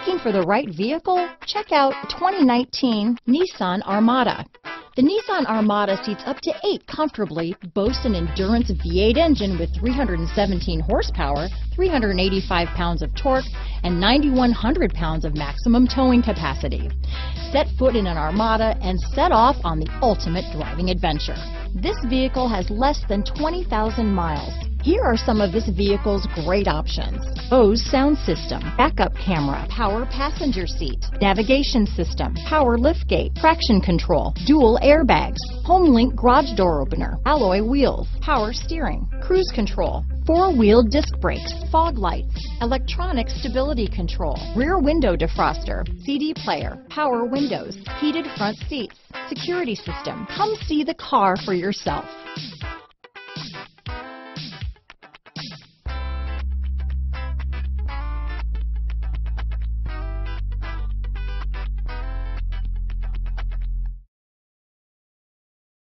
Looking for the right vehicle? Check out 2019 Nissan Armada. The Nissan Armada seats up to eight comfortably, boasts an endurance V8 engine with 317 horsepower, 385 pounds of torque, and 9,100 pounds of maximum towing capacity. Set foot in an Armada and set off on the ultimate driving adventure. This vehicle has less than 20,000 miles. Here are some of this vehicle's great options. Bose sound system, backup camera, power passenger seat, navigation system, power liftgate, traction control, dual airbags, HomeLink garage door opener, alloy wheels, power steering, cruise control, four-wheel disc brakes, fog lights, electronic stability control, rear window defroster, CD player, power windows, heated front seats, security system. Come see the car for yourself.